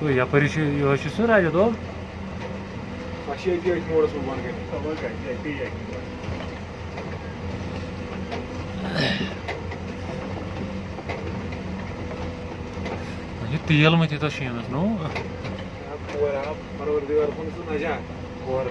Tu yapar işi yaşıyorsun radyoda ol. Başka bir yakın orası bu bana gelin. Tamam kanka, bir yakın. Yetti yılma titaşıyorsunuz, ne? agora parvar divar konusu naja. agora.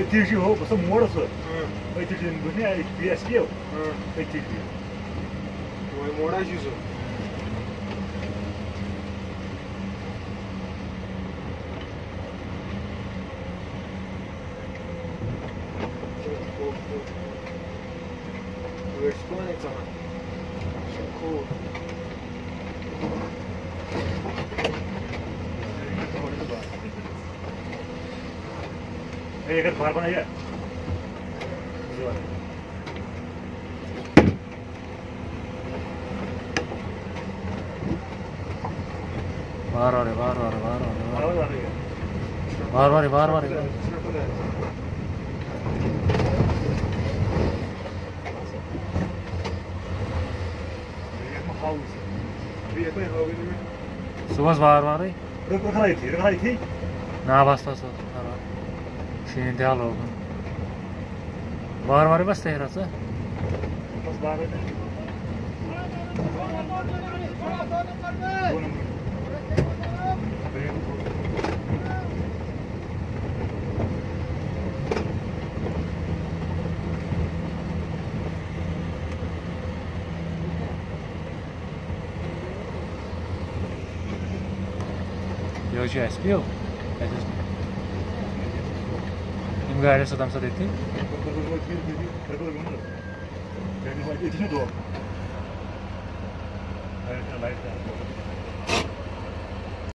Ötürücü yok, olsa morası. Ötürücünün bu ne? Eski yok. Ötürücü. Bu moraj yüzü. We're exploring it on. So cool. एक बार बनाइए बार बार बार बार बार बार बार बार बार बार सुबह बार बार रखाई थी रखाई थी ना बस्ता सो शीन Sini dialogu. Var var ima ste hrata? Jože, je spil? Je to spil? گا تمہ سات